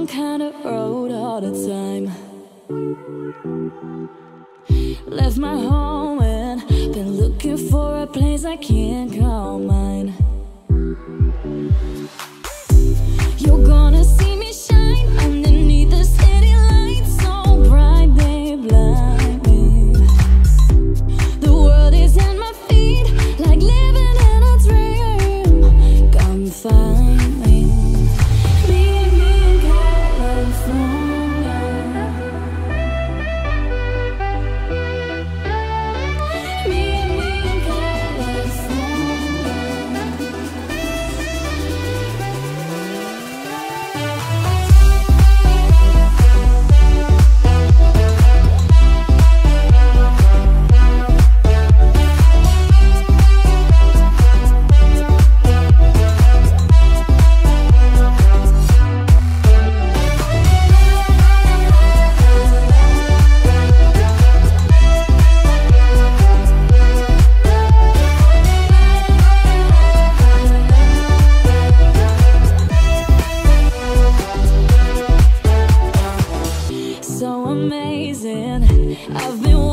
wrong kind of road all the time. Left my home and been looking for a place I can't call mine. I've been.